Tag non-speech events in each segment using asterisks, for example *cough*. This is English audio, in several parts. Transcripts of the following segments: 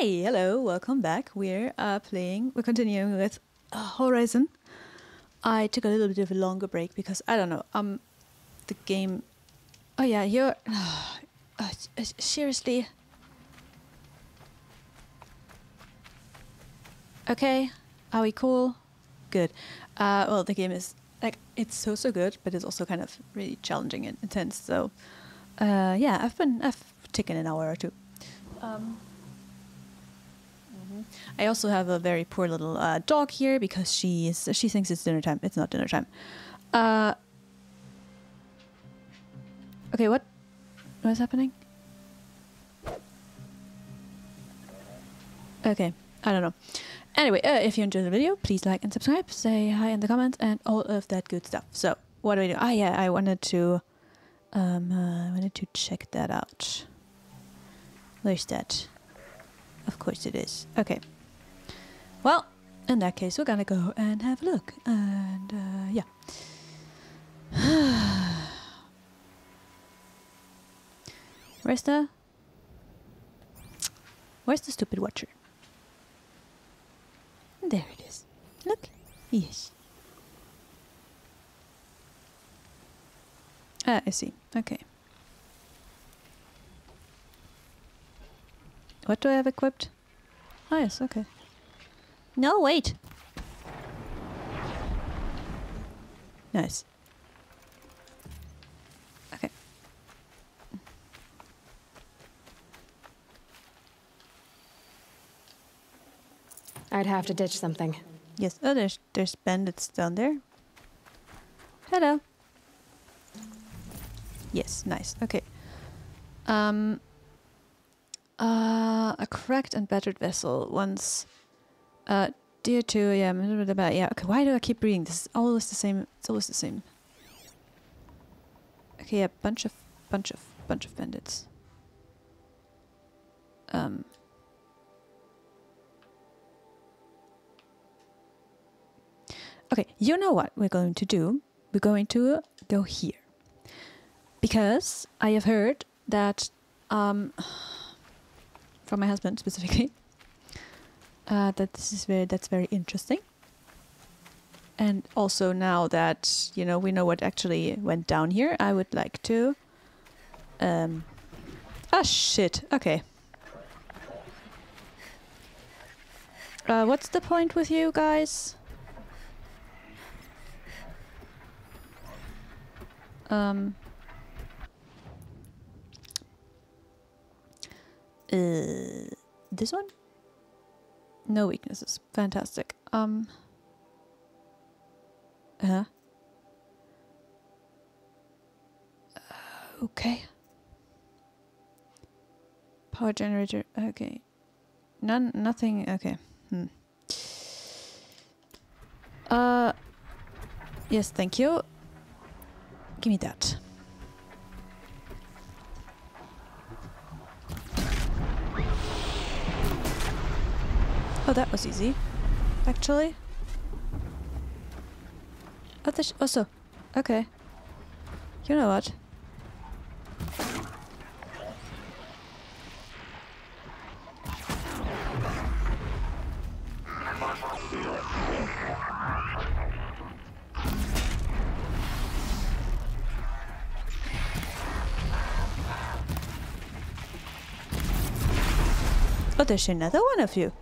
Hi, hello, welcome back. We're uh, playing, we're continuing with uh, Horizon. I took a little bit of a longer break because I don't know, um, the game. Oh yeah, you're. *sighs* Uh, uh, seriously. Okay, are we cool? Good. Uh, well, the game is like it's so so good, but it's also kind of really challenging and intense. So, uh, yeah, I've been I've taken an hour or two. Um, I also have a very poor little uh, dog here because she is, she thinks it's dinner time. It's not dinner time. Uh, okay, what what is happening? Okay, I don't know. Anyway, uh, if you enjoyed the video, please like and subscribe, say hi in the comments, and all of that good stuff. So, what do we do? Ah, yeah, I wanted to, um, uh, I wanted to check that out. Where's that? Of course it is. Okay. Well, in that case, we're gonna go and have a look. And, uh, yeah. *sighs* Where's the... Where's the stupid watcher? There it is. Look. Yes. Ah, I see. Okay. What do I have equipped? Oh, yes, okay. No, wait! Nice. Okay. I'd have to ditch something. Yes. Oh, there's there's bandits down there. Hello. Yes, nice. Okay. Um. Uh, a cracked and battered vessel. Once. Uh, dear to yeah, yeah. Okay, why do I keep reading? This is always the same. It's always the same. Okay, a bunch of bunch of bunch of bandits. Um. Okay, you know what we're going to do? We're going to go here. Because I have heard that, um, from my husband specifically, *laughs* uh, that this is very, that's very interesting. And also now that, you know, we know what actually went down here, I would like to, um, ah shit, okay. Uh, what's the point with you guys? Um. Uh, this one? No weaknesses. Fantastic. Um. Uh. uh okay. Power generator. Okay. None. Nothing. Okay. Hmm. Uh. Yes. Thank you. Give me that. Oh, that was easy, actually. Oh, this oh, also. Okay. You know what? Oh, there's another one of you.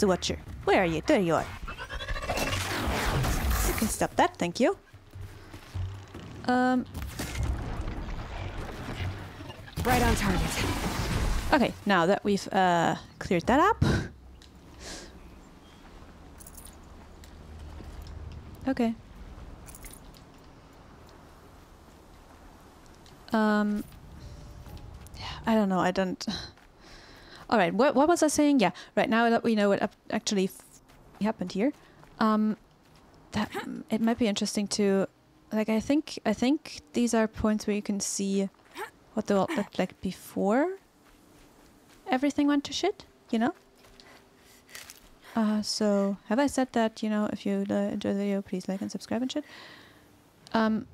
Where's the watcher? Where are you? There you are. You can stop that, thank you. Um. Right on target. Okay, now that we've uh, cleared that up. Okay. Um. Yeah, I don't know. I don't. All right. What what was I saying? Yeah. Right now that we know what actually happened here, um, that it might be interesting to, like, I think I think these are points where you can see what the world looked like before everything went to shit. You know. Uh, so have I said that? You know, if you uh, enjoy the video, please like and subscribe and shit. Um,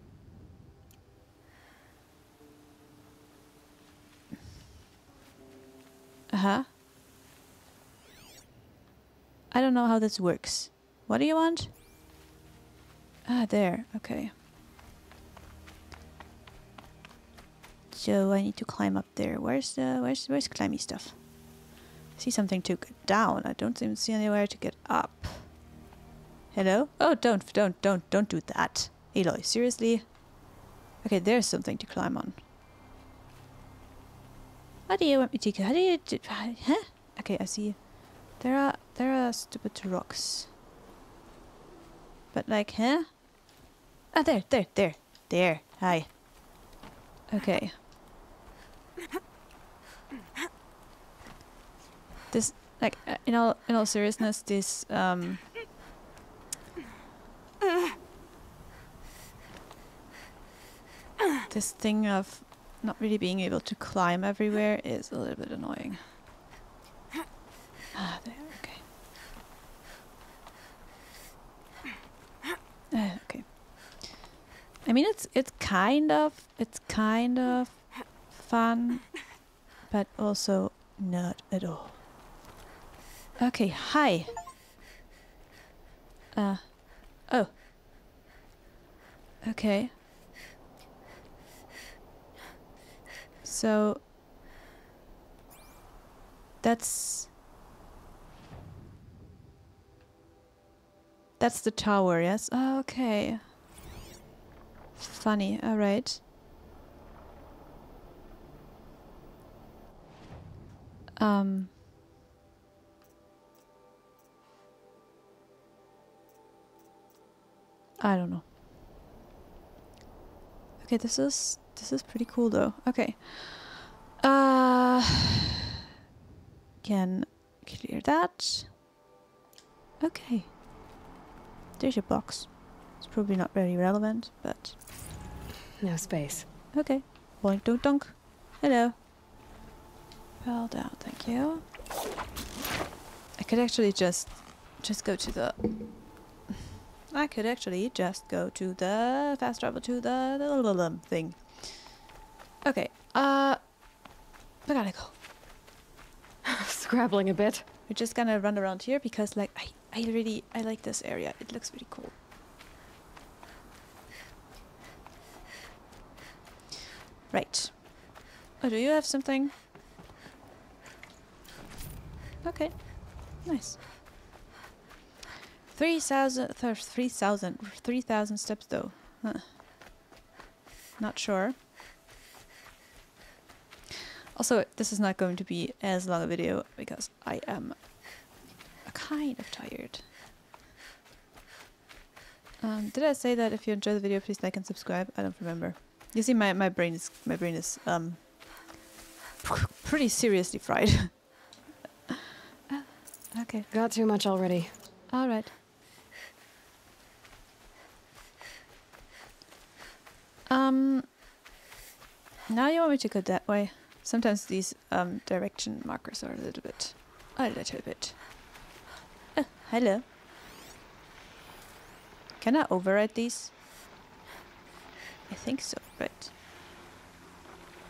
Uh-huh. I don't know how this works. What do you want? Ah, there. Okay. So I need to climb up there. Where's the where's where's climby stuff? I see something to get down. I don't even see anywhere to get up. Hello? Oh, don't don't don't don't do that. Aloy, seriously? Okay, there's something to climb on. How do you want me to? How do you? Do, huh? Okay, I see. you. There are there are stupid rocks. But like, huh? Ah, there, there, there, there. Hi. Okay. This, like, uh, in all in all seriousness, this um. This thing of not really being able to climb everywhere is a little bit annoying. Ah, there, okay. Uh, okay. I mean, it's it's kind of it's kind of fun, but also not at all. Okay, hi. Uh, oh. Okay. So that's that's the tower, yes? Oh, okay. Funny, alright. Um I don't know. Okay, this is this is pretty cool though. Okay. Uh can clear that. Okay. There's your box. It's probably not very relevant, but No space. okay. Boink dunk dunk. Hello. Well down, thank you. I could actually just just go to the I could actually just go to the fast travel to the, the, the, the thing. Uh we gotta go. *laughs* Scrabbling a bit. We're just gonna run around here because like I, I really I like this area. It looks really cool. Right. Oh, do you have something? Okay. Nice. 3,000 th 3,000 3,000 steps though. Huh. Not sure. Also, this is not going to be as long a video because I am kind of tired. Um, did I say that if you enjoy the video, please like and subscribe? I don't remember. You see, my, my brain is my brain is um pretty seriously fried. *laughs* Okay, Got too much already. all right. Um. Now you want me to go that way? Sometimes these um direction markers are a little bit, a little bit. Oh, hello. Can I override these? I think so, but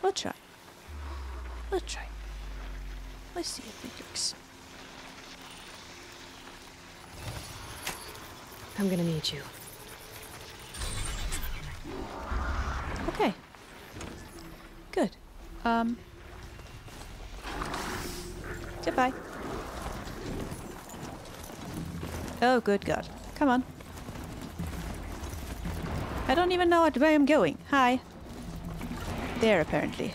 we'll try. We'll try. Let's see if it works. I'm gonna need you. Okay. Good. Um. Goodbye. Oh, good God. Come on. I don't even know where I'm going. Hi. There, apparently.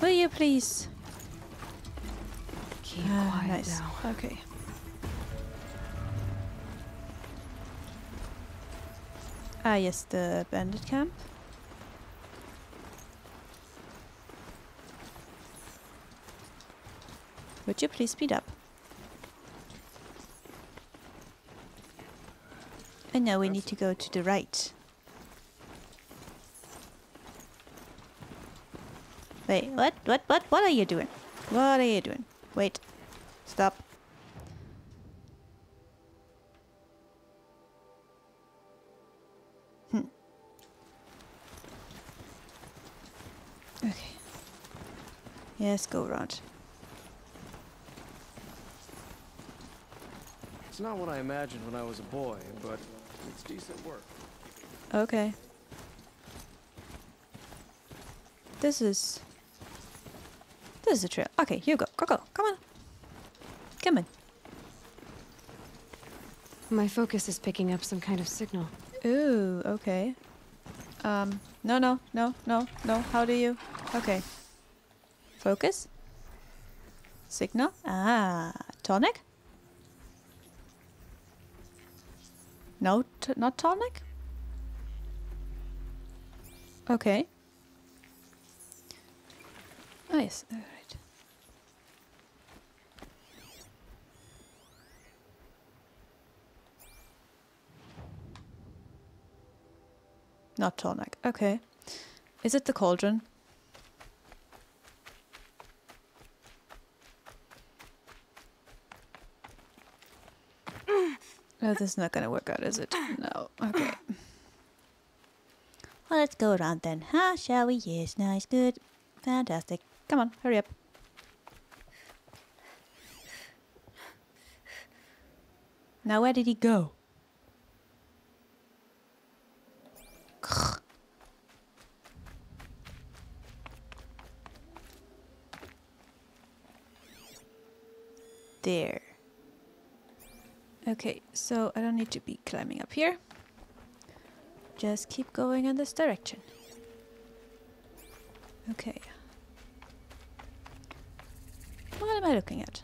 Will you please? Keep Ah, quiet nice. now. Okay. Ah, yes, the bandit camp. Would you please speed up? And now we need to go to the right. Wait, what? What? What? What are you doing? What are you doing? Wait. Stop. Yes, go around. It's not what I imagined when I was a boy, but it's decent work. Okay. This is... This is a trail. Okay, you go. Go, go. Come on. Come on. My focus is picking up some kind of signal. Ooh, okay. Um, no, no, no, no, no. How do you? Okay. Focus. Signal. Ah, tonic. No, not tonic. Okay. Oh yes, all right. Not tonic. Okay. Is it the cauldron? Oh, this is not gonna work out, is it? No. Okay. Well, *sighs* let's go around then, huh? Shall we? Yes, nice, good. Fantastic. Come on, hurry up. Now, where did he go? *sighs* There. Okay, so I don't need to be climbing up here. Just keep going in this direction. Okay. What am I looking at?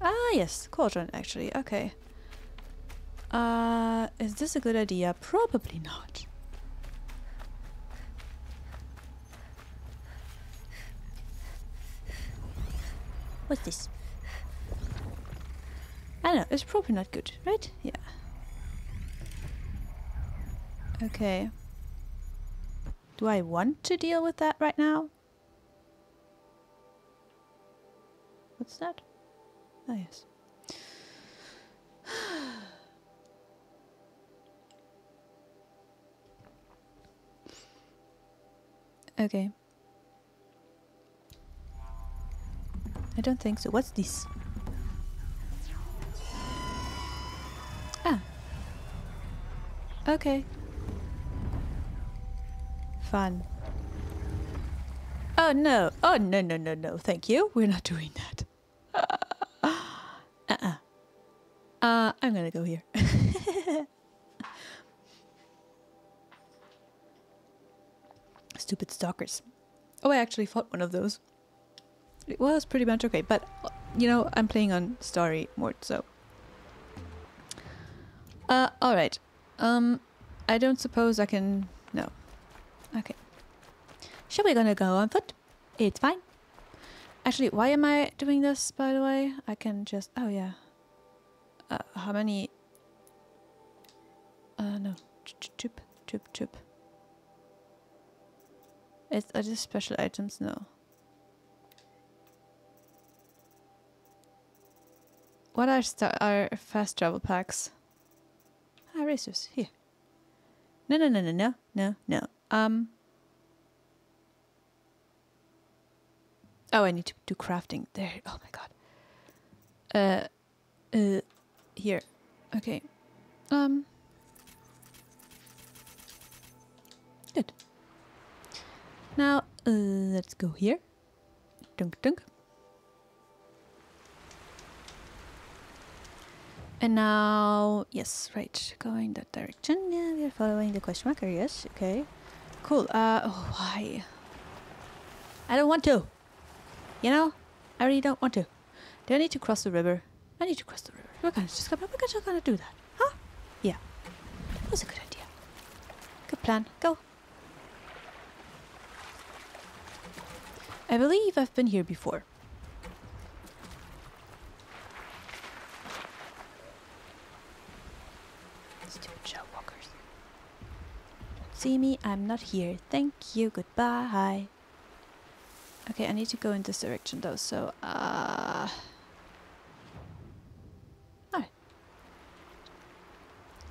Ah, yes, cauldron, actually. Okay. Uh, is this a good idea? Probably not. What's this? I know, it's probably not good, right? Yeah. Okay. Do I want to deal with that right now? What's that? Oh, yes. *sighs* okay. I don't think so. What's this? Okay. Fun. Oh no. Oh no no no no. Thank you. We're not doing that. *laughs* uh-uh. Uh, I'm gonna go here. *laughs* Stupid stalkers. Oh, I actually fought one of those. It was pretty much okay, but uh, you know, I'm playing on story mode, so. Uh, alright. Um, I don't suppose I can. No. Okay. Shall we gonna go on foot? It's fine. Actually, why am I doing this, by the way? I can just... Oh, yeah. Uh, how many... Uh, no. Chip, chip, chip. Is, are these special items? No. What are, are fast travel packs? Here. No, no, no, no, no, no, no. Um... Oh, I need to do crafting. There. Oh my god. Uh, uh, here. Okay. Um. Good. Now, uh, let's go here. Dunk, dunk. And now, yes, right, going that direction. Yeah, we are following the question marker. Yes, okay, cool. Uh, oh, why? I don't want to. You know, I really don't want to. Do I need to cross the river? I need to cross the river. We're gonna just we're just gonna do that, huh? Yeah, that was a good idea. Good plan. Go. I believe I've been here before. Stupid shell walkers. Don't see me. I'm not here. Thank you. Goodbye. Okay, I need to go in this direction though, so uh Alright.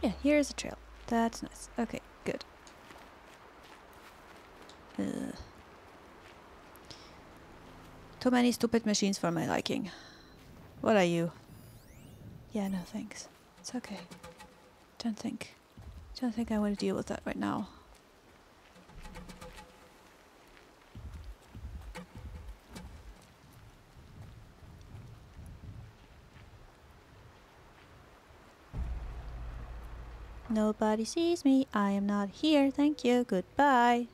Yeah, here's a trail. That's nice. Okay, good. Uh. Too many stupid machines for my liking. What are you? Yeah, no thanks. It's okay. Don't think. Don't think I want to deal with that right now. Nobody sees me. I am not here. Thank you. Goodbye.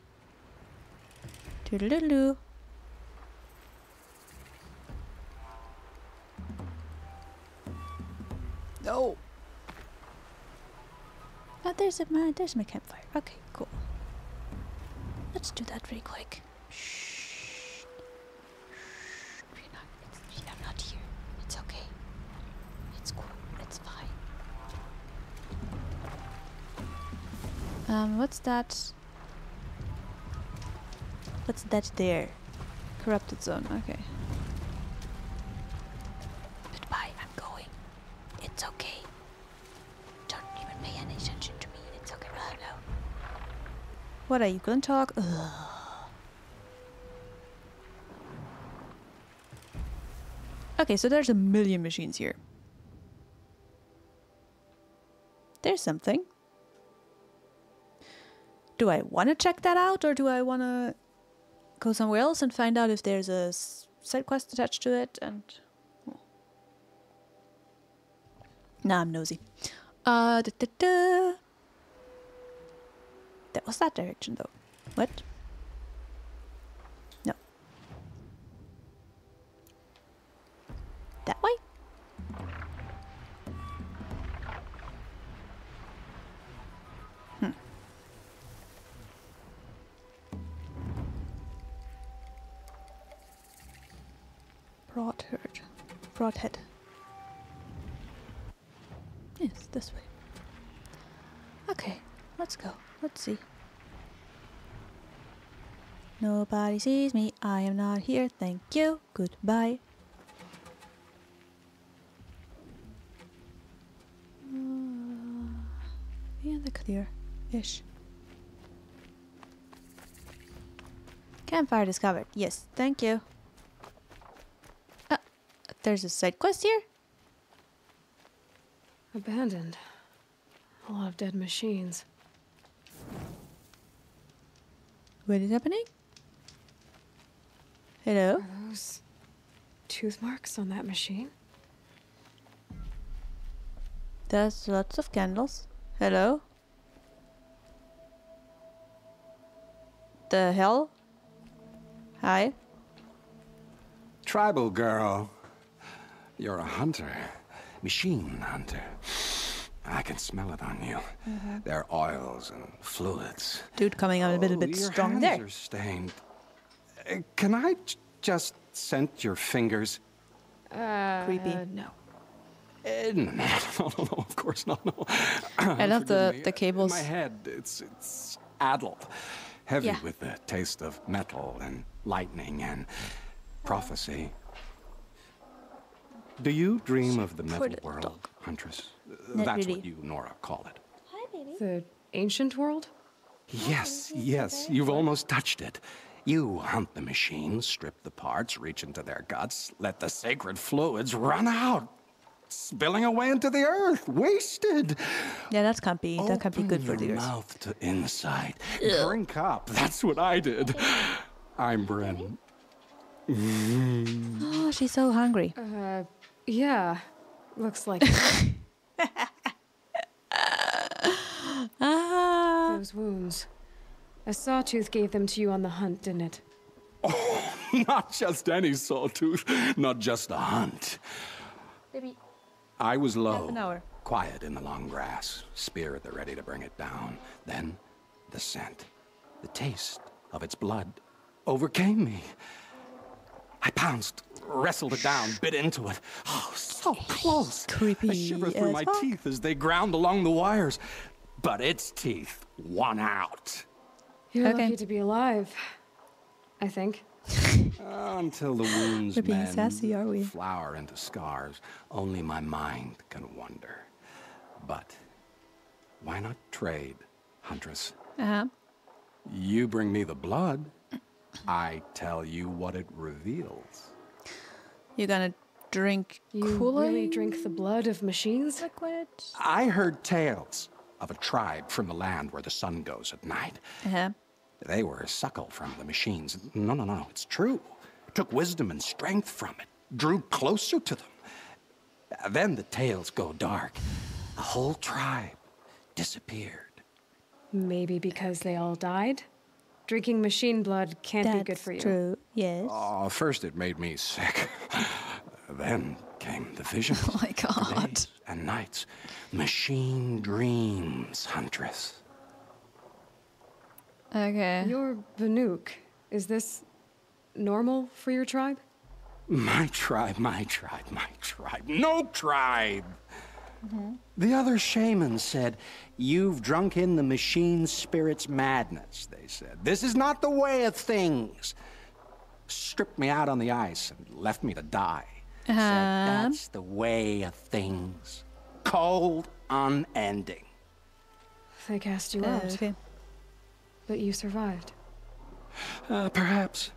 Toodaloo. No. Oh, there's a there's my campfire. Okay, cool. Let's do that really quick. Shh. Um, what's that? What's that there? Corrupted zone. Okay. Goodbye. I'm going. It's okay. Don't even pay any attention to me. It's okay. Oh, no. What are you gonna talk? Ugh. Okay, so there's a million machines here. There's something. Do I want to check that out or do I want to go somewhere else and find out if there's a side quest attached to it and oh. Nah, I'm nosy. Uh da, da, da. That was that direction though. What? No. That way? Broadhead. Yes, this way. Okay, let's go. Let's see. Nobody sees me. I am not here. Thank you. Goodbye. Uh, in the clear ish. Campfire discovered. Yes, thank you. There's a side quest here? Abandoned. A lot of dead machines. What is happening? Hello? Are those tooth marks on that machine? There's lots of candles. Hello? The hell? Hi? Tribal girl. You're a hunter. Machine hunter. I can smell it on you. Their oils and fluids. Dude coming out a little Oh, bit your strong hands are stained. Uh, Can I j- just scent your fingers? Uh, Creepy. no. Uh, no, no, *laughs* no, no, no, of course not. No. I love the, me. the cables. In my head, it's it's addled, heavy Yeah. with the taste of metal and lightning and prophecy. Do you dream of the metal world. Huntress? That's what you, Nora, call it. Hi, baby. The ancient world? Yes, yes, you've almost touched it. You hunt the machines, strip the parts, reach into their guts, let the sacred fluids run out, spilling away into the earth, wasted. Yeah, that can't be that can't be good for the your earth. mouth to inside. Drink up. That's what I did. I'm Brin. *gasps* Oh, she's so hungry. Uh, yeah. Looks like *laughs* Ah. those wounds. A sawtooth gave them to you on the hunt, didn't it? Oh, *laughs* Not just any sawtooth, not just a hunt. Maybe I was low, an hour. quiet in the long grass, spear at the ready to bring it down. Then the scent, the taste of its blood overcame me. I pounced, wrestled it down, bit into it. Oh, so close. Creepy I shiver through my fuck. teeth as they ground along the wires. But its teeth won out. You're Okay. lucky to be alive. I think. *laughs* Until the wounds We're being mend, sassy, are we? flower into scars, only my mind can wonder. But why not trade, Huntress? Uh huh. You bring me the blood, I tell you what it reveals. You're gonna drink You Kool-Aid really drink the blood of machines? liquid? I heard tales of a tribe from the land where the sun goes at night. Uh-huh. They were a suckle from the machines. No, no, no, it's true. Took wisdom and strength from it, drew closer to them. Then the tales go dark. The whole tribe disappeared. Maybe because they all died? Drinking machine blood can't be good for you. true. Yes. Oh, first it made me sick. *laughs* then came the visions. *laughs* Oh my god. Days and nights. Machine dreams, Huntress. Okay. You're Banuk. Is this normal for your tribe? My tribe, my tribe, my tribe. No tribe! The other shamans said, You've drunk in the machine spirit's madness, they said. This is not the way of things. Stripped me out on the ice and left me to die. Said, That's the way of things. Cold, unending. They cast you Uh, out, okay. but you survived. Uh, perhaps.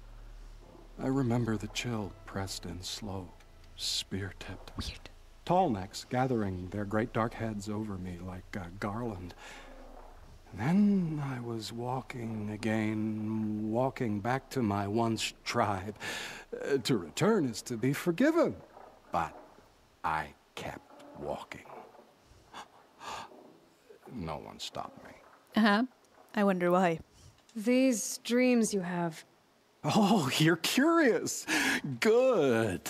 I remember the chill pressed in slow, spear tipped. Weird. Tall necks gathering their great dark heads over me like a garland. Then I was walking again, walking back to my once tribe. Uh, to return is to be forgiven. But I kept walking. *gasps* No one stopped me. Uh-huh. I wonder why. These dreams you have, Oh, *laughs* you're curious. Good.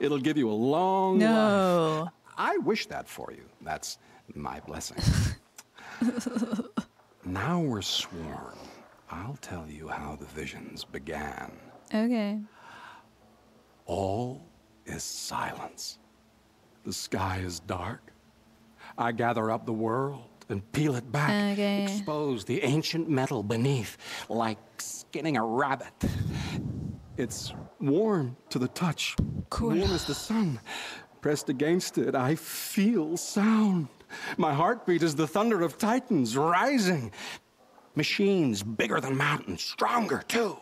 It'll give you a long life. No. I wish that for you. That's my blessing. *laughs* now we're sworn. I'll tell you how the visions began. Okay. All is silence. The sky is dark. I gather up the world and peel it back, Okay. expose the ancient metal beneath, like skinning a rabbit. It's warm to the touch, Cool. warm as the sun. Pressed against it, I feel sound. My heartbeat is the thunder of titans rising. Machines bigger than mountains, stronger too.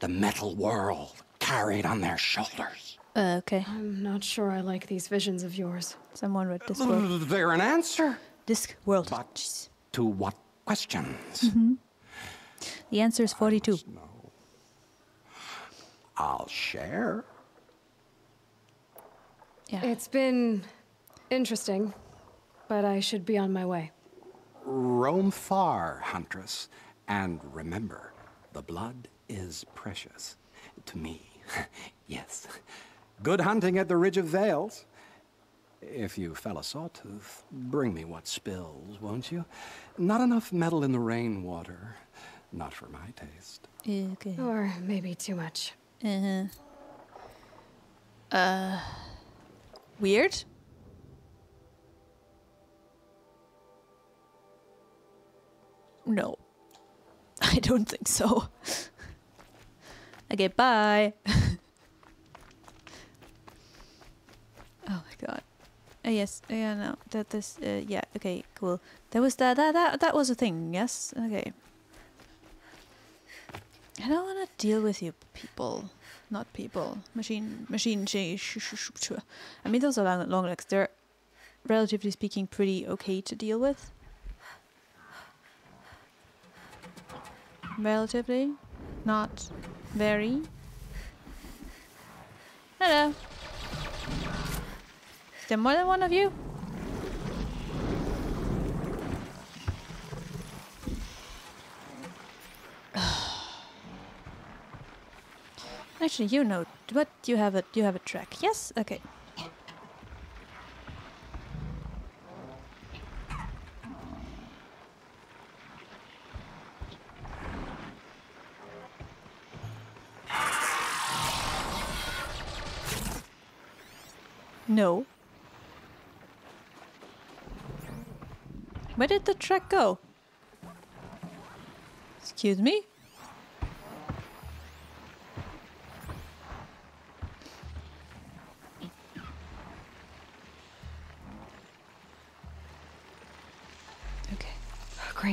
The metal world carried on their shoulders. Uh, okay. I'm not sure I like these visions of yours. Someone with this world. They're an answer. This world. But to what questions? Mm-hmm. The answer is 42. No. I'll share. Yeah. It's been interesting, but I should be on my way. Roam far, Huntress, and remember, the blood is precious to me. *laughs* yes. Good hunting at the Ridge of Vales. If you fell a sawtooth, bring me what spills, won't you? Not enough metal in the rainwater. Not for my taste. Okay. Or maybe too much. Uh-huh. Uh. Weird? No. *laughs* I don't think so. *laughs* okay, bye. *laughs* oh my god. Uh, yes, yeah, no, that this, uh, yeah, okay, cool. That was that, that, that, that was a thing, yes? Okay. I don't want to deal with you people. Not people. Machine, machine, I mean, those are long, long legs. They're, relatively speaking, pretty okay to deal with. Relatively. Not very. Hello. Is there more than one of you? You know what? You have a you have a track. Yes. Okay. No. Where did the track go? Excuse me?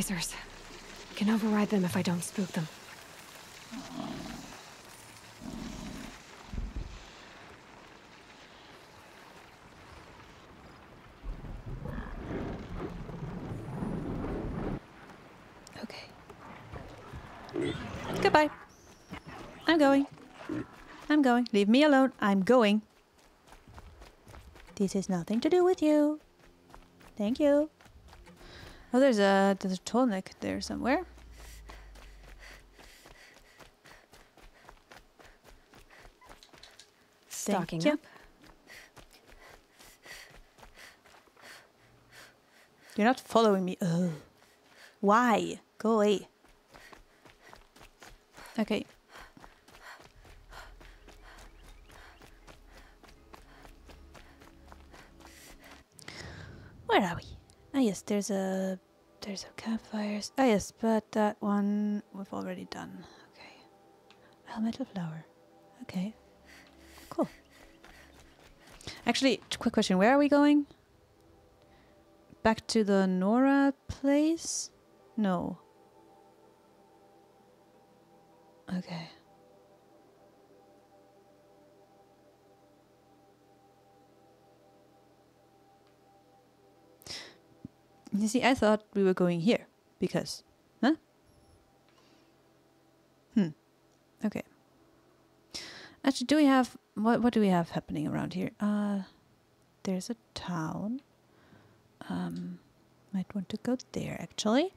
lasers. Can override them if I don't spook them. Okay. Goodbye. I'm going. I'm going. Leave me alone. I'm going. This is nothing to do with you. Thank you. Oh, there's a there's a tonic there somewhere. Stocking up. You're not following me. Ugh. Why? Go away. Okay. Where are we? Ah yes, there's a there's a campfires. Ah yes, but that one we've already done. Okay. Elemental flower. Okay. Cool. Actually, quick question: Where are we going? Back to the Nora place? No. Okay. You see, I thought we were going here because, huh? Hmm. Okay. Actually, do we have what? What do we have happening around here? Uh, there's a town. Um, might want to go there actually.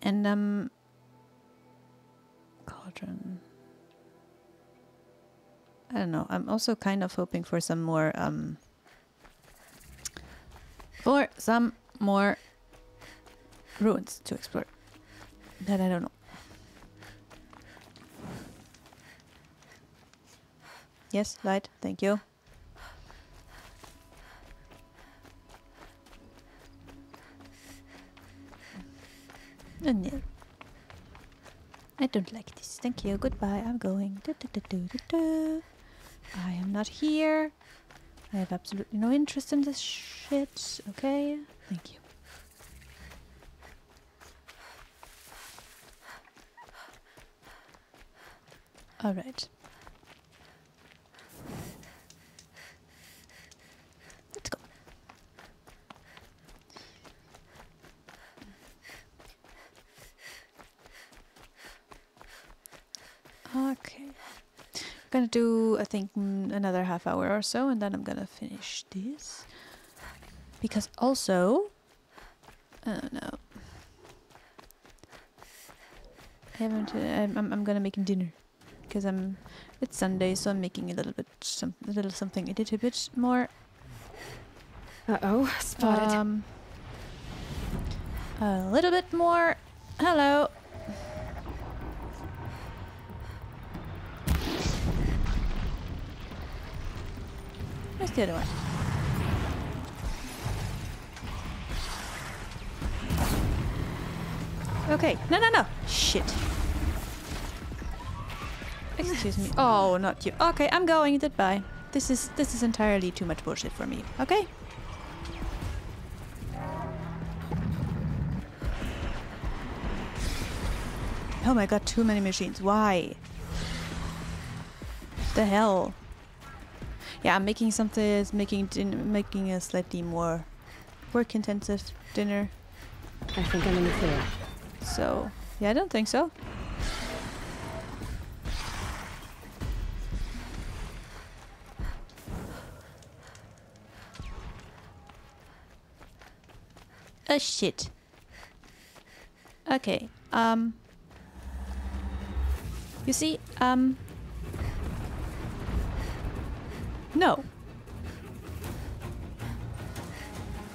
And um, cauldron. I don't know. I'm also kind of hoping for some more um for some more ruins to explore. That I don't know. Yes, light. Thank you. Oh no. I don't like this. Thank you. Goodbye. I'm going. Du- du- du-. I am not here. I have absolutely no interest in this shit. Okay. Thank you. All right. Let's go. Okay. Gonna do, I think, another half hour or so, and then I'm gonna finish this. Because also, I don't know. I haven't. Uh, I'm, I'm. I'm gonna make dinner because I'm. It's Sunday, so I'm making a little bit some, a little something, a little bit more. Uh oh, spotted. Um, a little bit more. Hello. Where's the other one? Okay. No, no, no. Shit. Excuse me. Oh. oh, not you. Okay, I'm going. Goodbye. This is this is entirely too much bullshit for me. Okay. Oh my god, too many machines. Why? The hell? Yeah, I'm making something, making din- making a slightly more work-intensive dinner. I think I'm in the clear. So, yeah, I don't think so. Oh shit. Okay. Um. You see, um. No.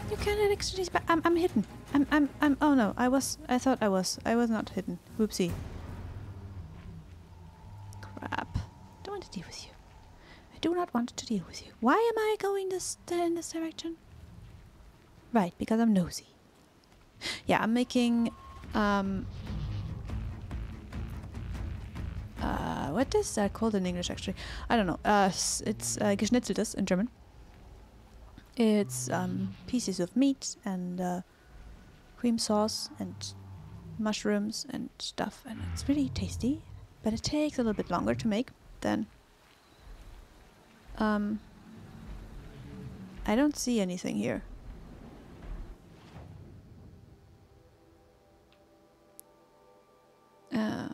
You cannot exchange. But I'm. I'm hidden. I'm. I'm. I'm. Oh no. I was. I thought I was. I was not hidden. Whoopsie. Crap. Don't want to deal with you. I do not want to deal with you. Why am I going this in this direction? Right, because I'm nosy. Yeah, I'm making. Um. What is that called in English? Actually, I don't know. Uh, it's uh, geschnetzeltes in German. It's um, pieces of meat and uh, cream sauce and mushrooms and stuff, and it's really tasty. But it takes a little bit longer to make than. Um. I don't see anything here. Uh,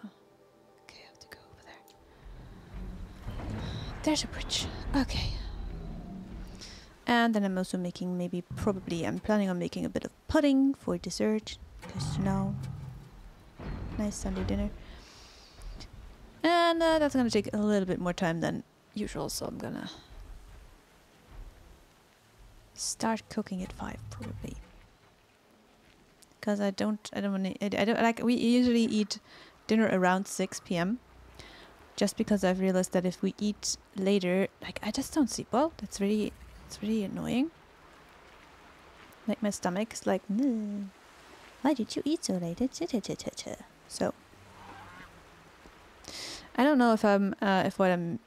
there's a bridge. Okay. And then I'm also making maybe probably I'm planning on making a bit of pudding for dessert because you know nice Sunday dinner. And uh, that's gonna take a little bit more time than usual, so I'm gonna start cooking at five probably. Because I don't, I don't want to, I, I don't like. We usually eat dinner around six p.m. Just because I've realized that if we eat later, like I just don't sleep well. That's really, it's really annoying. Like my stomach is like, no. Why did you eat so late? So I don't know if I'm uh, if what I'm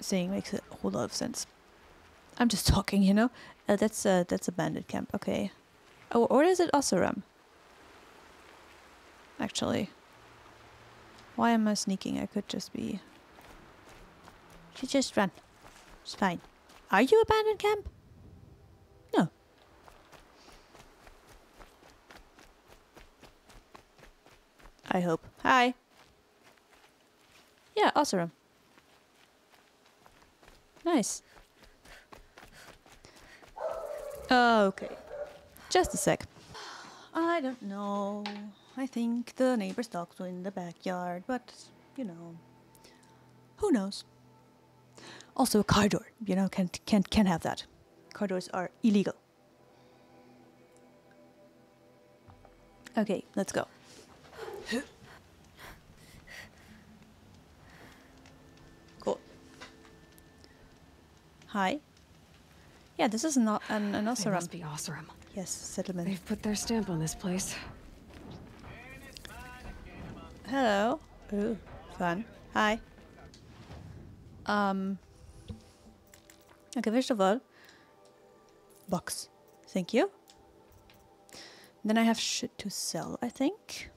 saying makes a whole lot of sense. I'm just talking, you know. Uh, that's uh, that's a bandit camp. Okay. Oh, or is it Oseram? Actually. Why am I sneaking? I could just be. She just ran. It's fine. Are you a bandit camp? No. I hope. Hi. Yeah, Oseram. Nice. Okay. Just a sec. I don't know. I think the neighbor's dogs were in the backyard, but, you know. Who knows? Also, a car door. You know, can't, can't, can't have that. Car doors are illegal. Okay, let's go. *gasps* Cool. Hi. Yeah, this is not an, an Oseram. must be Oseram. Yes, settlement. They've put their stamp on this place. Hello. Ooh, fun. Hi. Um. Okay, first of all, box. Thank you. Then I have shit to sell, I think.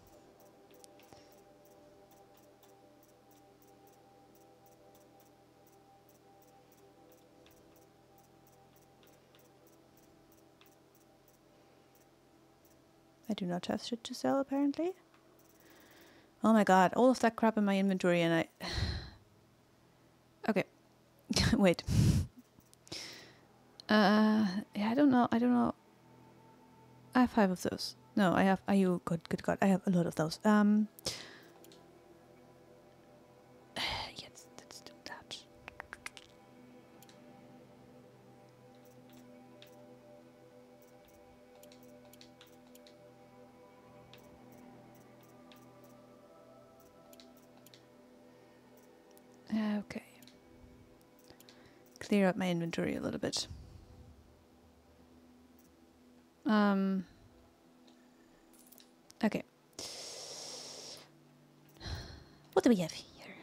I do not have shit to sell, apparently. Oh my god, all of that crap in my inventory and I. *sighs* okay. *laughs* Wait. Uh, yeah, I don't know. I don't know. I have five of those. No, I have. Are you good? Good God, I have a lot of those. Um. Clear up my inventory a little bit. Um. Okay. What do we have here?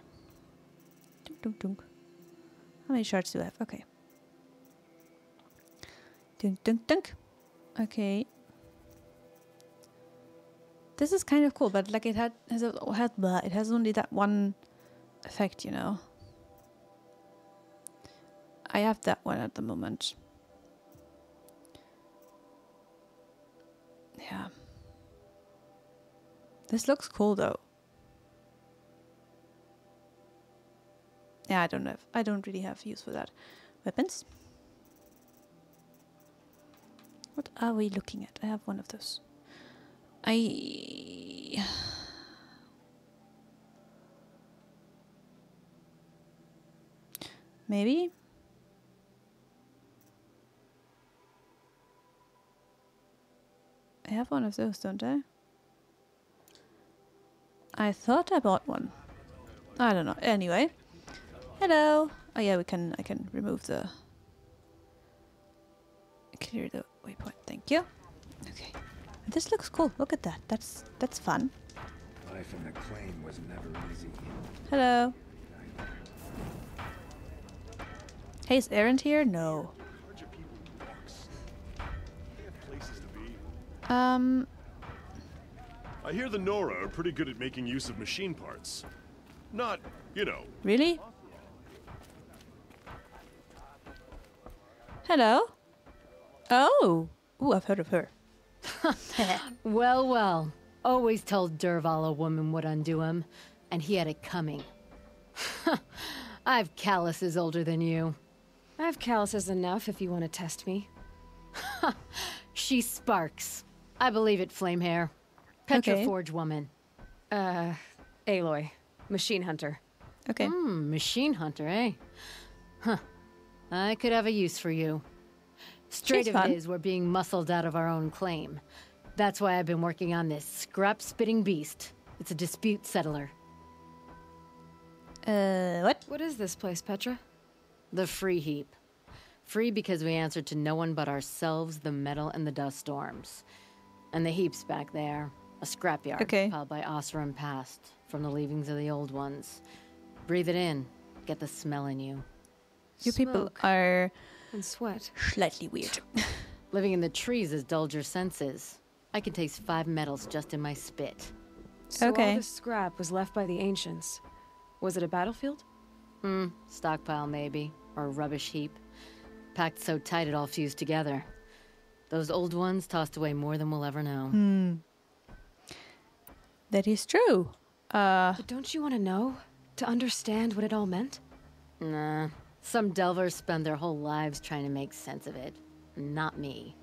Dunk, dunk, dunk. How many shards do I have? Okay. Dunk, dunk, dunk. Okay. This is kind of cool, but like it had has a, had it has only that one effect, you know. I have that one at the moment. Yeah. This looks cool though. Yeah, I don't. If, I don't really have use for that. Weapons. What are we looking at? I have one of those. I *sighs* maybe I have one of those, don't I? I thought I bought one. I don't know. Anyway. Hello. Oh yeah, we can I can remove the clear the waypoint. Thank you. Okay. This looks cool. Look at that. That's that's fun. Life in the claim was never easy. Hello. Hey, is Erend here? No. Um, I hear the Nora are pretty good at making use of machine parts. Not, you know, really? Hello? Oh! Ooh, I've heard of her. *laughs* Well, well. Always told Dervahl a woman would undo him, and he had it coming. *laughs* I've calluses older than you. I have calluses enough if you want to test me. *laughs* She sparks. I believe it, flame hair. Petra Okay. Forge woman. Uh, Aloy, machine hunter. Okay. Hmm, machine hunter, eh? Huh. I could have a use for you. Straight She's of fun. it is, we're being muscled out of our own claim. That's why I've been working on this scrap spitting beast. It's a dispute settler. Uh, what? What is this place, Petra? The free heap. Free because we answer to no one but ourselves, the metal, and the dust storms. And the heap's back there. A scrapyard Okay. piled by Oseram past, from the leavings of the old ones. Breathe it in. Get the smell in you. You people are and sweat. slightly weird. *laughs* Living in the trees has dulled your senses. I can taste five metals just in my spit. So Okay. all the scrap was left by the ancients. Was it a battlefield? Hmm, stockpile maybe, or a rubbish heap. Packed so tight it all fused together. Those old ones tossed away more than we'll ever know. Hmm. that is true. Uh, But don't you want to know? To understand what it all meant? Nah. Some delvers spend their whole lives trying to make sense of it. Not me.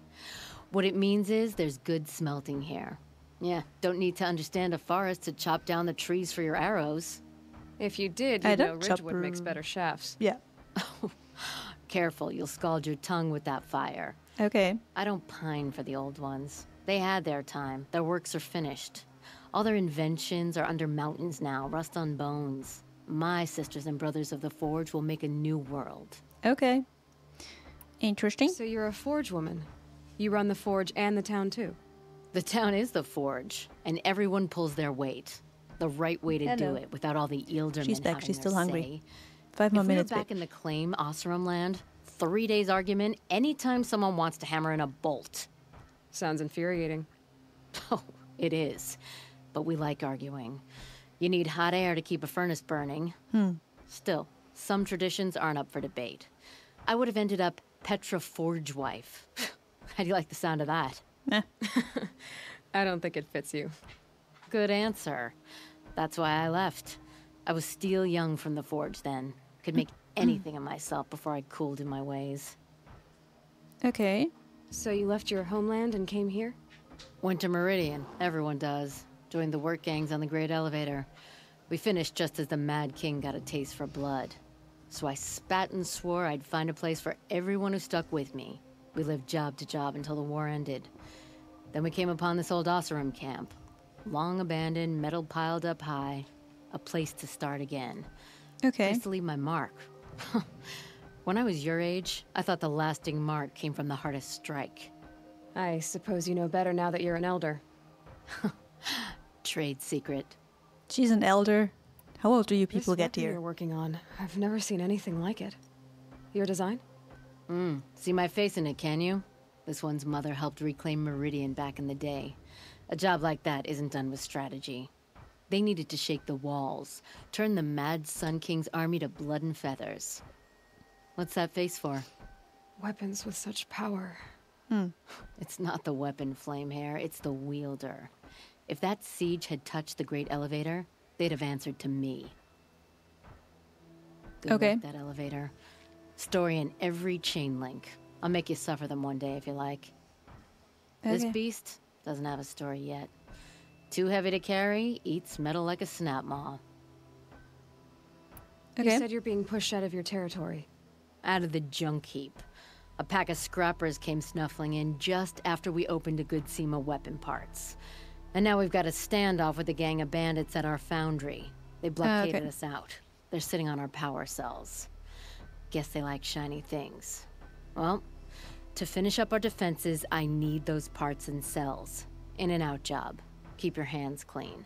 What it means is there's good smelting here. Yeah, don't need to understand a forest to chop down the trees for your arrows. If you did, you'd know don't chop Ridgewood makes better shafts. yeah. *laughs* Careful, you'll scald your tongue with that fire. Okay. I don't pine for the old ones. They had their time. Their works are finished. All their inventions are under mountains now, rust on bones. My sisters and brothers of the Forge will make a new world. Okay. Interesting. So you're a forge woman. You run the forge and the town too. The town is the Forge, and everyone pulls their weight. The right way to Hello. do it without all the Eildermen She's back. having She's still hungry. say. Five more if we were minutes. back babe. in the claim Oseram land, three days argument anytime someone wants to hammer in a bolt. Sounds infuriating. *laughs* Oh, it is. But we like arguing. You need hot air to keep a furnace burning. Hmm. Still, some traditions aren't up for debate. I would have ended up Petra Forge wife. *laughs* How do you like the sound of that? Eh. *laughs* I don't think it fits you. Good answer. That's why I left. I was still young from the forge then. Could make anything of myself before I cooled in my ways. Okay. So you left your homeland and came here? Went to Meridian. Everyone does. Joined the work gangs on the Great Elevator. We finished just as the Mad King got a taste for blood. So I spat and swore I'd find a place for everyone who stuck with me. We lived job to job until the war ended. Then we came upon this old Oseram camp. Long abandoned, metal piled up high. A place to start again. Okay. Place to leave my mark. *laughs* when I was your age, I thought the lasting mark came from the hardest strike. I suppose you know better now that you're an elder. *laughs* Trade secret. She's an elder. How old do you people this get weapon here? You're working on. I've never seen anything like it. Your design? Hmm. See my face in it, can you? This one's mother helped reclaim Meridian back in the day. A job like that isn't done with strategy. They needed to shake the walls, turn the mad Sun King's army to blood and feathers. What's that face for? Weapons with such power. Hmm. It's not the weapon, Flamehair, it's the wielder. If that siege had touched the Great Elevator, they'd have answered to me. Good Okay. work, that elevator. Story in every chain link. I'll make you suffer them one day if you like. This beast doesn't have a story yet. Too heavy to carry, eats metal like a Snapmaw. Okay. You said you're being pushed out of your territory. Out of the junk heap. A pack of scrappers came snuffling in just after we opened a good seam of weapon parts. And now we've got a standoff with a gang of bandits at our foundry. They oh, blockaded okay. us out. They're sitting on our power cells. Guess they like shiny things. Well, to finish up our defenses, I need those parts and cells. In and out job. Keep your hands clean.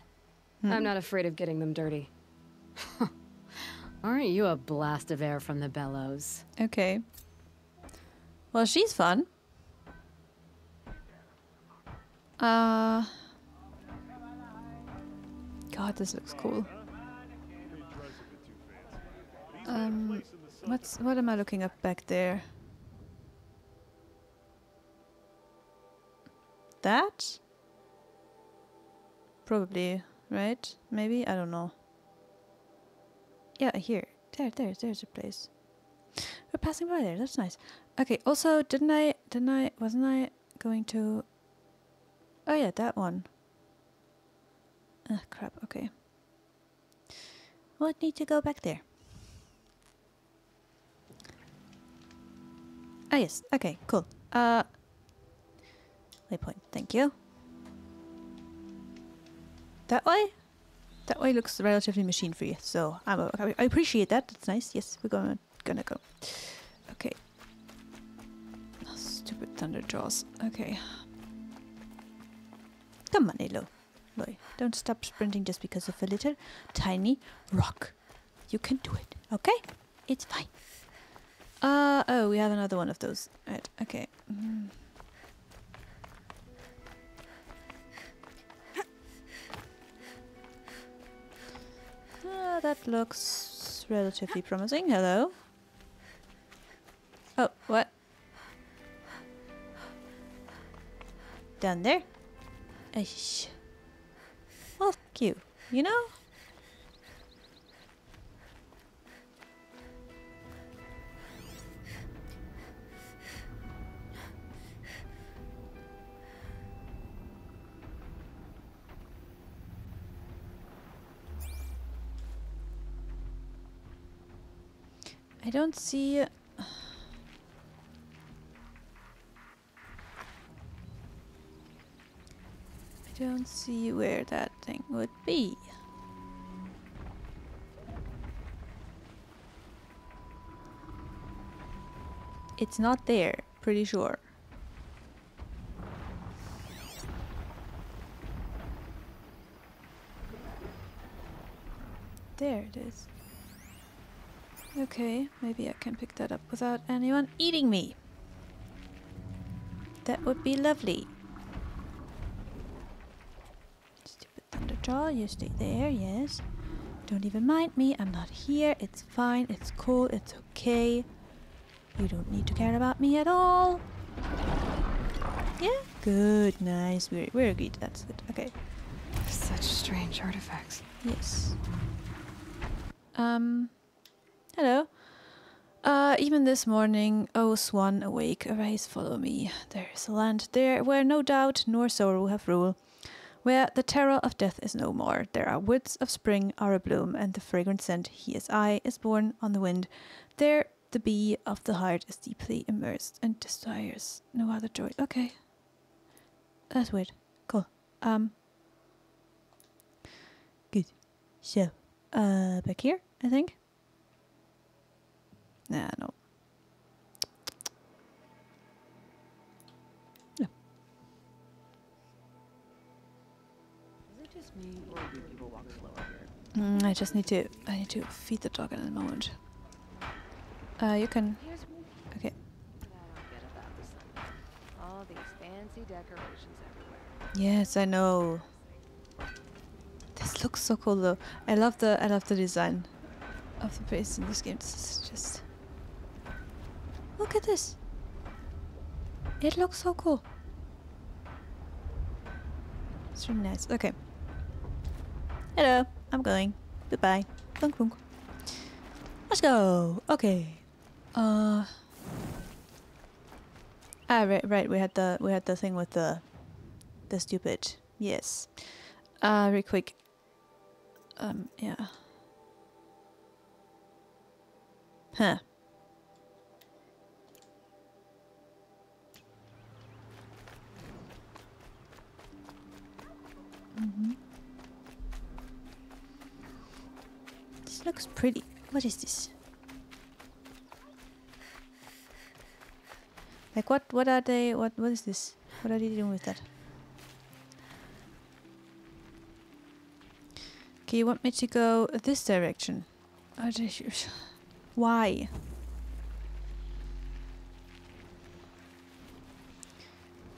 I'm not afraid of getting them dirty. *laughs* Aren't you a blast of air from the bellows? Okay. Well, she's fun. Uh. God, this looks cool. Um, what's what am I looking up back there? That? Probably, right? Maybe I don't know. Yeah, here. there, there's, there's a place. We're passing by there. That's nice. Okay. Also, didn't I? Didn't I? Wasn't I going to? Oh yeah, that one. Ah, crap. Okay. I need to go back there. Ah yes. Okay. Cool. Uh. Waypoint. Thank you. That way. That way looks relatively machine free, so I'm a, I appreciate that. That's nice. Yes, we're gonna gonna go. Okay. Stupid Thunderjaws. Okay. Come on, Elo. Loy, don't stop sprinting just because of a little tiny rock. You can do it, okay? It's fine. Uh oh, we have another one of those. Right. Okay. Mm. That looks relatively promising. Hello. Oh, what? Down there? Aish. Fuck you. You know? Don't see. I don't see where that thing would be. It's not there, pretty sure. There it is. Okay, maybe I can pick that up without anyone eating me. That would be lovely. Stupid Thunderjaw, you stay there, yes. Don't even mind me, I'm not here, it's fine, it's cool, it's okay. You don't need to care about me at all. Yeah, good, nice, we're, we're agreed, that's good, okay. Such strange artifacts. Yes. Um, hello. Uh, even this morning, O swan, awake, arise, follow me. There is a land there where no doubt nor sorrow have rule, where the terror of death is no more. There are woods of spring are abloom, and the fragrant scent he is I is borne on the wind. There the bee of the heart is deeply immersed and desires no other joy. Okay. That's weird. Cool. Um. Good. So, uh, back here, I think. Nah, no. No. Is it just me, or do people walk slower here? Mm, I just need to. I need to feed the dog in a moment. Uh, you can. Here's one Okay. thing I don't get about this thing. All these fancy decorations everywhere. Yes, I know. This looks so cool though. I love the. I love the design of the base in this game. It's just. Look at this. It looks so cool. It's really nice. Okay. Hello. I'm going. Goodbye. Bunk bunk. Let's go. Okay. Uh. Ah, right, right. We had the we had the thing with the the stupid. Yes. Uh, very quick. Um, yeah. Huh. Mhm. This looks pretty. What is this? Like what? What are they? What? What is this? What are they doing with that? Okay, you want me to go this direction? Oh, Why?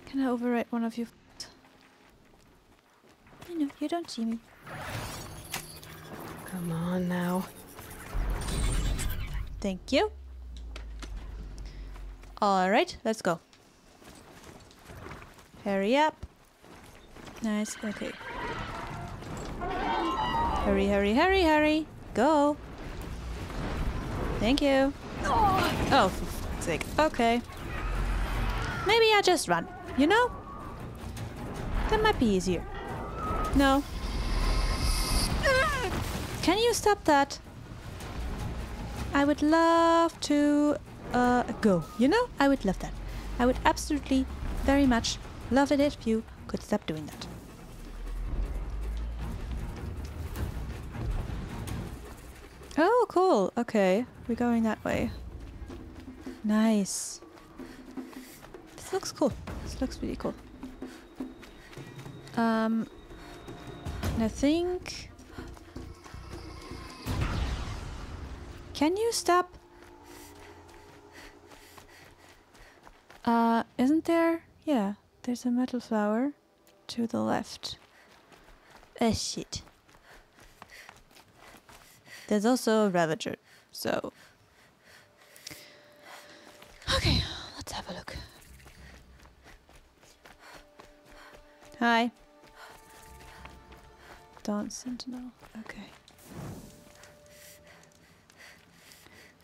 Can I override one of you? You don't see me. Come on now. Thank you. Alright, let's go. Hurry up. Nice, okay. Hurry, hurry, hurry, hurry. Go. Thank you. Oh, for sake. Okay. Maybe I just run, you know? That might be easier. No. Can you stop that? I would love to uh, go, you know? I would love that. I would absolutely very much love it if you could stop doing that. Oh, cool. Okay, we're going that way. Nice. This looks cool. This looks really cool. Um, think. Can you stop? Uh, isn't there? Yeah, there's a metal flower to the left. Ah, shit. There's also a Ravager, so. Okay, let's have a look. Hi. Dawn Sentinel. Okay.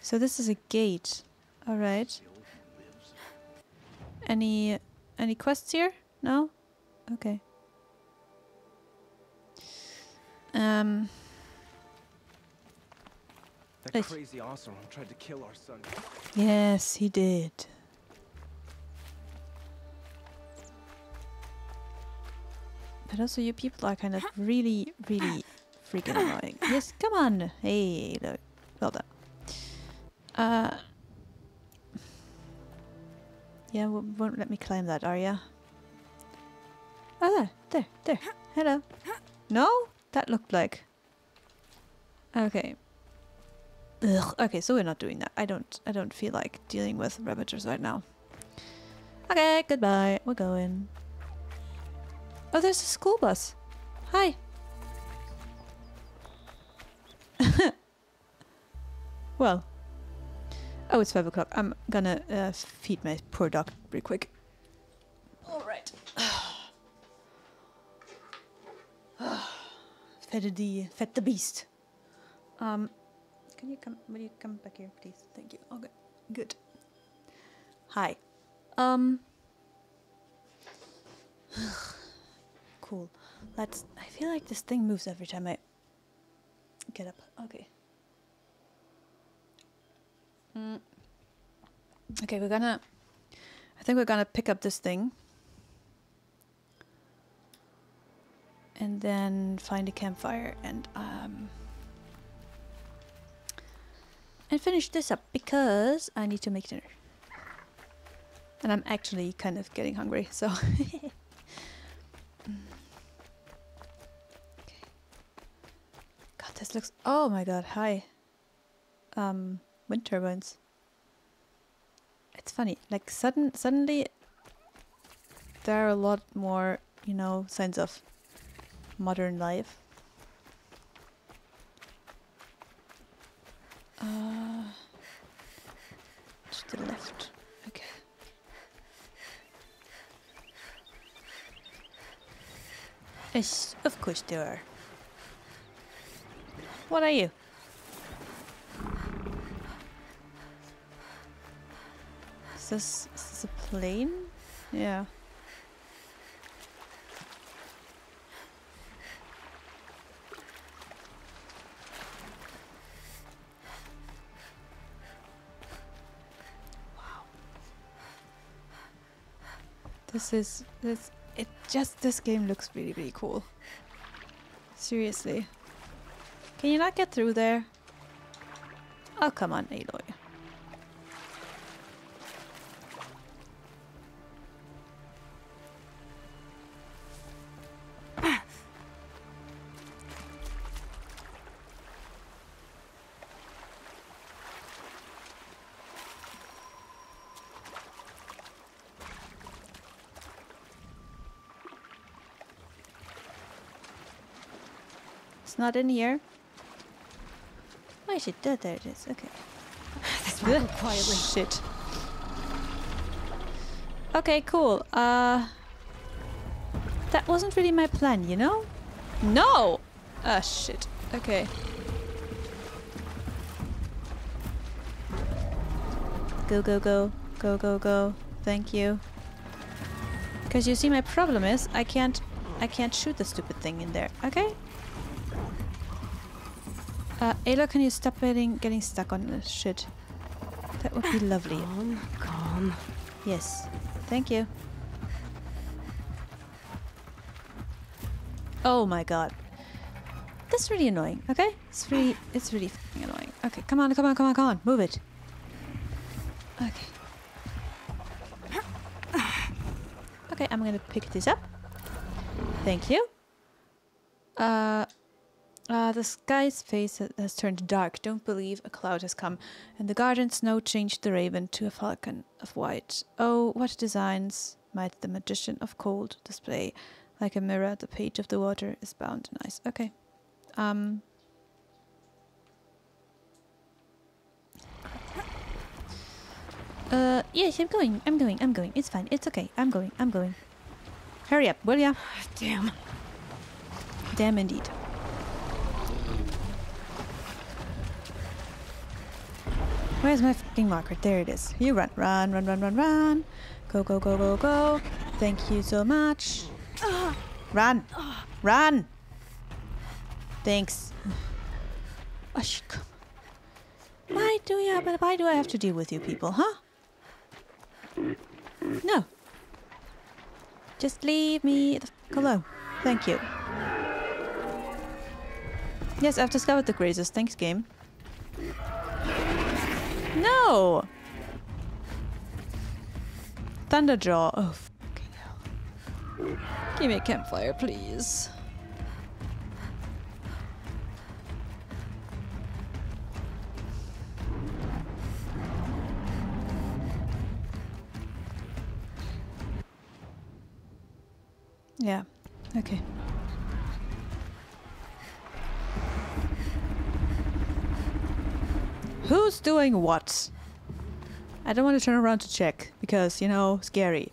So this is a gate. All right. Any any quests here? No? Okay. Um That crazy awesome tried to kill our son. Yes, he did. But also, you people are kind of really, really freaking annoying. Yes, come on. Hey, look. Well done. Uh. Yeah, won't let me climb that, are ya? Oh, there, there, there. Hello. No? That looked like. Okay. Ugh. Okay, so we're not doing that. I don't. I don't feel like dealing with Ravagers right now. Okay, goodbye. We're going. Oh, there's a school bus. Hi. *laughs* well. Oh, it's five o'clock. I'm gonna uh, feed my poor dog real quick. All right. *sighs* fed the fed the beast. Um, can you come? Will you come back here, please? Thank you. Okay, good. Hi. Um. *sighs* *sighs* cool. Let's. I feel like this thing moves every time I get up. Okay. Mm. Okay, we're gonna. I think we're gonna pick up this thing. And then find a campfire and um and finish this up because I need to make dinner. And I'm actually kind of getting hungry, so. *laughs* Mm. okay. God, this looks. Oh my god, hi. Um, wind turbines. It's funny, like sudden, suddenly there are a lot more, you know, signs of modern life. Uh, to the left. Okay. Yes, of course there are. What are you? Is this, is this a plane? Yeah. This is this it just this game looks really really cool. Seriously. Can you not get through there? Oh come on, Aloy. It's not in here. It there? There it is. Okay. *sighs* This will go quietly. Shit. Okay, cool. Uh, that wasn't really my plan, you know? No. Ah, shit. Okay. Go, go, go. Go, go, go. Thank you. Because you see, my problem is I can't, I can't shoot the stupid thing in there. Okay. Uh, Ayla, can you stop getting getting stuck on this shit? That would be lovely. Calm, calm. Yes. Thank you. Oh my god. That's really annoying, okay? It's really it's really annoying. Okay, come on, come on, come on, come on. Move it. Okay. Okay, I'm gonna pick this up. Thank you. Uh, the sky's face has turned dark. Don't believe a cloud has come, and the garden snow changed the raven to a falcon of white. Oh, what designs might the magician of cold display? Like a mirror, the page of the water is bound in ice. Okay. Um. Uh, yes, I'm going. I'm going. I'm going. It's fine. It's okay. I'm going. I'm going. Hurry up, will ya? Damn. Damn indeed. Where's my fucking marker? There it is. You run, run, run, run, run, run. Go, go, go, go, go. Thank you so much. Run, run. Thanks. Why do you? But why do I have to deal with you people, huh? No. Just leave me the fuck alone. Thank you. Yes, I've discovered the grazes. Thanks, game. No! Thunderjaw. Oh, fucking hell. Give me a campfire, please. Yeah. Okay. Who's doing what? I don't want to turn around to check because, you know, scary.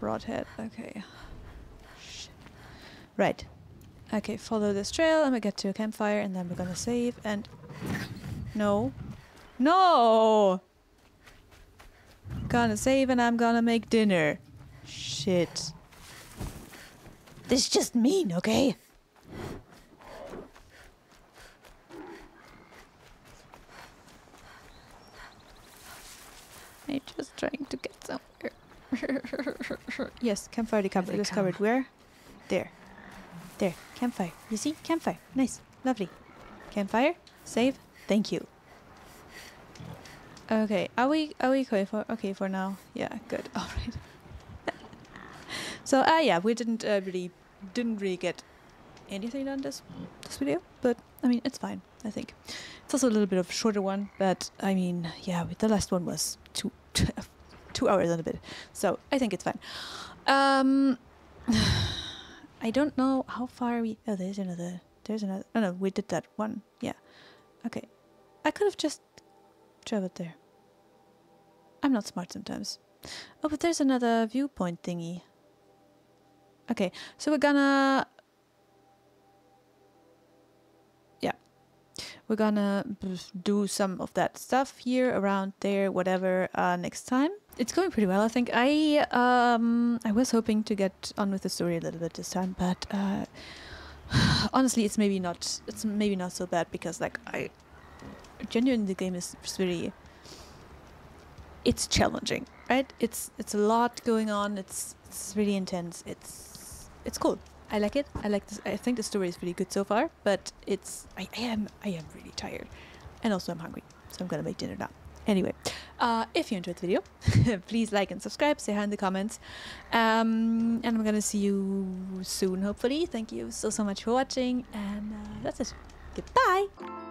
Broadhead. Okay. Shit. Right. Okay, follow this trail and we get to a campfire and then we're gonna save and. No. No! Gonna save and I'm gonna make dinner. Shit. This is just mean, okay? *laughs* I'm just trying to get somewhere. *laughs* yes, campfire discovered. discovered. Where? There. There. Campfire. You see? Campfire. Nice. Lovely. Campfire. Save. Thank you. Okay. Are we are we okay for okay for now? Yeah. Good. *laughs* All right. so ah yeah, we didn't uh, really didn't really get anything done this this video, but I mean it's fine. I think it's also a little bit of a shorter one, but I mean yeah, the last one was two hours and a bit, so I think it's fine. Um, *sighs* I don't know how far we. Oh, there's another. There's another. Oh no, we did that one. Yeah. Okay. I could have just traveled there. I'm not smart sometimes. Oh, but there's another viewpoint thingy. Okay, so we're gonna. We're gonna do some of that stuff here, around there, whatever, uh, next time. It's going pretty well, I think. I um I was hoping to get on with the story a little bit this time, but uh, *sighs* honestly, it's maybe not. It's maybe not so bad because like I genuinely the game is really it's challenging, right? It's it's a lot going on. It's it's really intense. It's it's cool. I like it. I like this. I think the story is really good so far, but it's I, I am I am really tired, and also I'm hungry, so I'm gonna make dinner now. Anyway, uh, if you enjoyed the video, *laughs* please like and subscribe. Say hi in the comments, um, and I'm gonna see you soon. Hopefully, thank you so so much for watching, and uh, that's it. Goodbye.